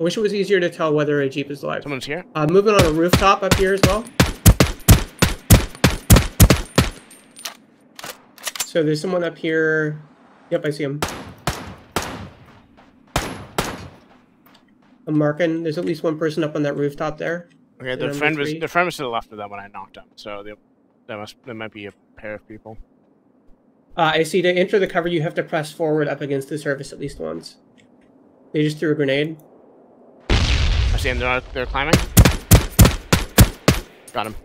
I wish it was easier to tell whether a jeep is alive. Someone's here. Uh, moving on a rooftop up here as well. So there's someone up here. Yep, I see him. I'm marking. There's at least one person up on that rooftop there. Okay, their friend was their friend was to the left of them when I knocked him. So they, that must there might be a pair of people. Uh, I see. To enter the cover, you have to press forward up against the surface at least once. They just threw a grenade. See them. They're they're climbing. Got him.